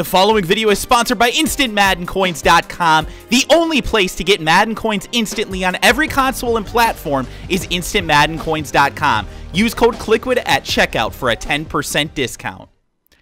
The following video is sponsored by InstantMaddenCoins.com. The only place to get Madden coins instantly on every console and platform is InstantMaddenCoins.com. Use code KLIQUID at checkout for a 10% discount.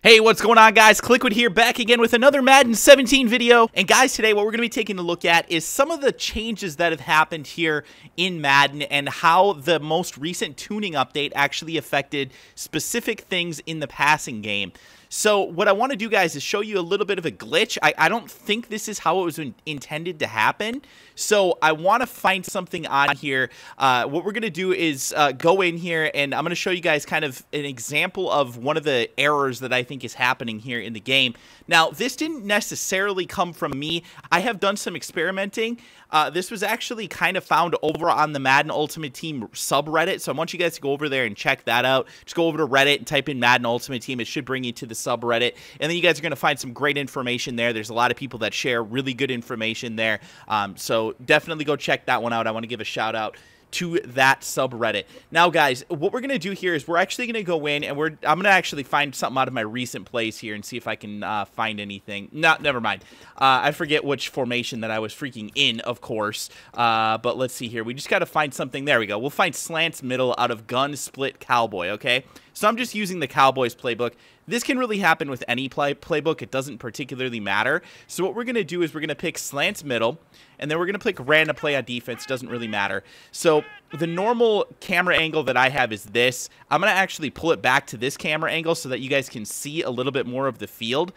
Hey, what's going on guys? Kliquid here back again with another Madden 17 video. And guys, today what we're going to be taking a look at is some of the changes that have happened here in Madden and how the most recent tuning update actually affected specific things in the passing game. So what I want to do, guys, is show you a little bit of a glitch. I, I don't think this is how it was in intended to happen. So I want to find something on here. Uh, what we're going to do is uh, go in here, and I'm going to show you guys kind of an example of one of the errors that I think is happening here in the game. Now, this didn't necessarily come from me. I have done some experimenting. Uh, this was actually kind of found over on the Madden Ultimate Team subreddit, so I want you guys to go over there and check that out. Just go over to Reddit and type in Madden Ultimate Team. It should bring you to the subreddit, and then you guys are going to find some great information there. There's a lot of people that share really good information there, um, so definitely go check that one out. I want to give a shout out to that subreddit. Now, guys, what we're going to do here is we're actually going to go in and we're I'm going to actually find something out of my recent plays here and see if I can uh, find anything. No, never mind. Uh, I forget which formation that I was freaking in, of course. Uh, but let's see here. We just got to find something. There we go. We'll find slants middle out of gun split cowboy, okay? So I'm just using the Cowboys playbook. This can really happen with any play playbook. It doesn't particularly matter. So what we're going to do is we're going to pick slants middle, and then we're going to pick random play on defense. Doesn't really matter. So the normal camera angle that I have is this. I'm going to actually pull it back to this camera angle so that you guys can see a little bit more of the field.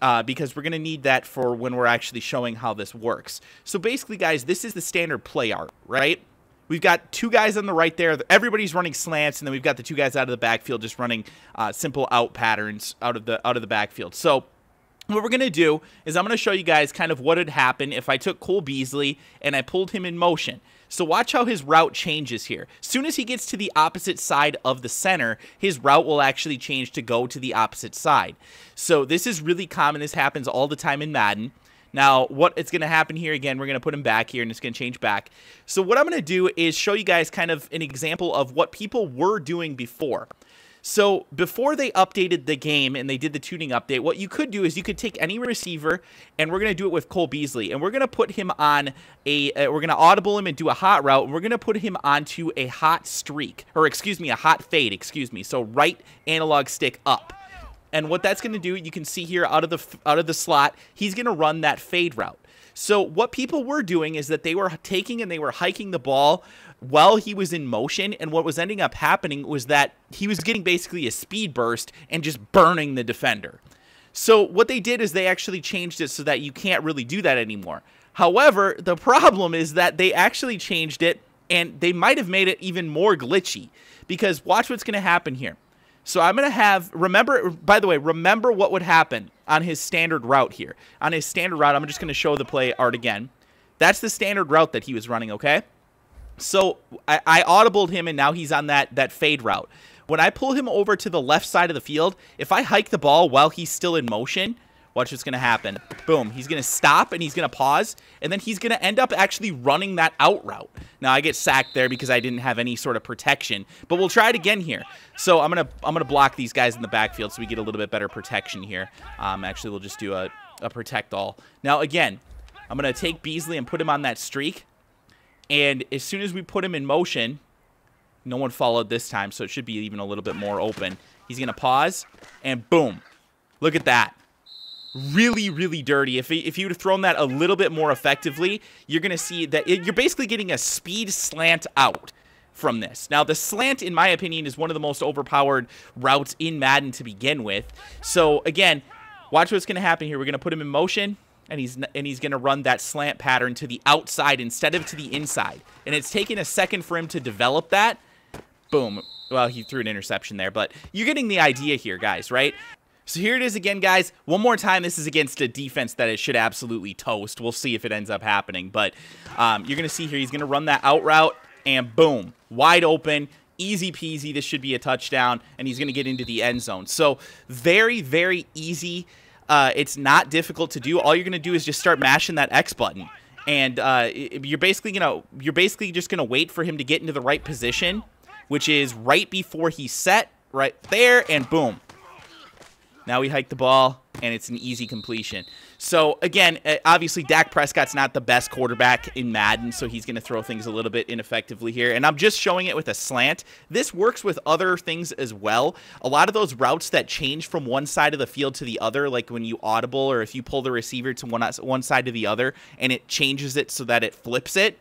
Uh, because we're going to need that for when we're actually showing how this works. So basically, guys, this is the standard play art, right? We've got two guys on the right there. Everybody's running slants, and then we've got the two guys out of the backfield just running uh, simple out patterns out of the out of the backfield. So what we're going to do is I'm going to show you guys kind of what would happen if I took Cole Beasley and I pulled him in motion. So watch how his route changes here. As soon as he gets to the opposite side of the center, his route will actually change to go to the opposite side. So this is really common. This happens all the time in Madden. Now, what it's going to happen here, again, we're going to put him back here, and it's going to change back. So what I'm going to do is show you guys kind of an example of what people were doing before. So before they updated the game and they did the tuning update, what you could do is you could take any receiver, and we're going to do it with Cole Beasley, and we're going to put him on a, uh, we're going to audible him and do a hot route, and we're going to put him onto a hot streak, or excuse me, a hot fade, excuse me. So right analog stick up. And what that's going to do, you can see here out of the out of the slot, he's going to run that fade route. So what people were doing is that they were taking and they were hiking the ball while he was in motion and what was ending up happening was that he was getting basically a speed burst and just burning the defender. So what they did is they actually changed it so that you can't really do that anymore. However, the problem is that they actually changed it and they might have made it even more glitchy because watch what's going to happen here. So I'm going to have, remember, by the way, remember what would happen on his standard route here. On his standard route, I'm just going to show the play art again. That's the standard route that he was running, okay? So I, I audibled him, and now he's on that, that fade route. When I pull him over to the left side of the field, if I hike the ball while he's still in motion, Watch what's going to happen. Boom. He's going to stop and he's going to pause. And then he's going to end up actually running that out route. Now, I get sacked there because I didn't have any sort of protection. But we'll try it again here. So I'm going to I'm gonna block these guys in the backfield so we get a little bit better protection here. Um, actually, we'll just do a, a protect all. Now, again, I'm going to take Beasley and put him on that streak. And as soon as we put him in motion, no one followed this time, so it should be even a little bit more open. He's going to pause, and boom. Look at that really, really dirty. If, if you would have thrown that a little bit more effectively, you're going to see that it, you're basically getting a speed slant out from this. Now, the slant, in my opinion, is one of the most overpowered routes in Madden to begin with. So, again, watch what's going to happen here. We're going to put him in motion, and he's and he's going to run that slant pattern to the outside instead of to the inside. And it's taken a second for him to develop that. Boom. Well, he threw an interception there, but you're getting the idea here, guys, right? So here it is again, guys. One more time, this is against a defense that it should absolutely toast. We'll see if it ends up happening. But um, you're going to see here, he's going to run that out route, and boom, wide open, easy peasy. This should be a touchdown, and he's going to get into the end zone. So very, very easy. Uh, it's not difficult to do. All you're going to do is just start mashing that X button. And uh, you're basically gonna you're basically just gonna wait for him to get into the right position, which is right before he's set, right there, and boom, Now we hike the ball, and it's an easy completion. So, again, uh, obviously, Dak Prescott's not the best quarterback in Madden, so he's going to throw things a little bit ineffectively here. And I'm just showing it with a slant. This works with other things as well. A lot of those routes that change from one side of the field to the other, like when you audible or if you pull the receiver to one, one side to the other and it changes it so that it flips it,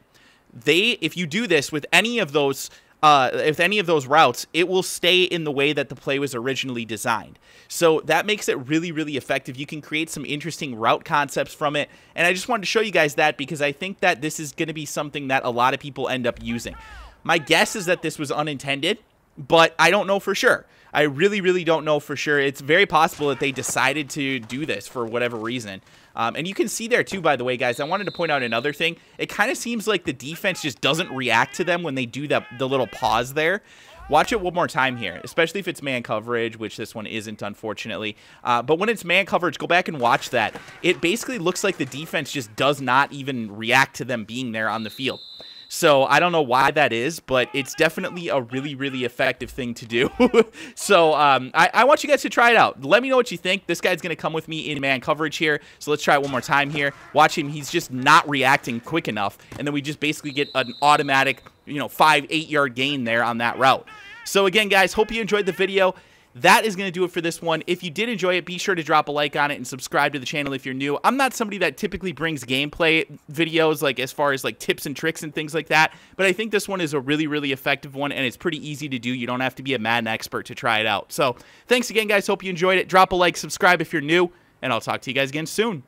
they, if you do this with any of those uh, if any of those routes, it will stay in the way that the play was originally designed. So that makes it really, really effective. You can create some interesting route concepts from it. And I just wanted to show you guys that because I think that this is going to be something that a lot of people end up using. My guess is that this was unintended, but I don't know for sure. I really, really don't know for sure. It's very possible that they decided to do this for whatever reason. Um, and you can see there too, by the way, guys, I wanted to point out another thing. It kind of seems like the defense just doesn't react to them when they do that the little pause there. Watch it one more time here, especially if it's man coverage, which this one isn't, unfortunately. Uh, but when it's man coverage, go back and watch that. It basically looks like the defense just does not even react to them being there on the field. So I don't know why that is, but it's definitely a really, really effective thing to do. so um, I, I, want you guys to try it out. Let me know what you think. This guy's going to come with me in man coverage here. So let's try it one more time here. Watch him. He's just not reacting quick enough. And then we just basically get an automatic, you know, five, eight yard gain there on that route. So again, guys, hope you enjoyed the video that is going to do it for this one. If you did enjoy it, be sure to drop a like on it and subscribe to the channel if you're new. I'm not somebody that typically brings gameplay videos like as far as like tips and tricks and things like that, but I think this one is a really, really effective one and it's pretty easy to do. You don't have to be a Madden expert to try it out. So thanks again, guys. Hope you enjoyed it. Drop a like, subscribe if you're new, and I'll talk to you guys again soon.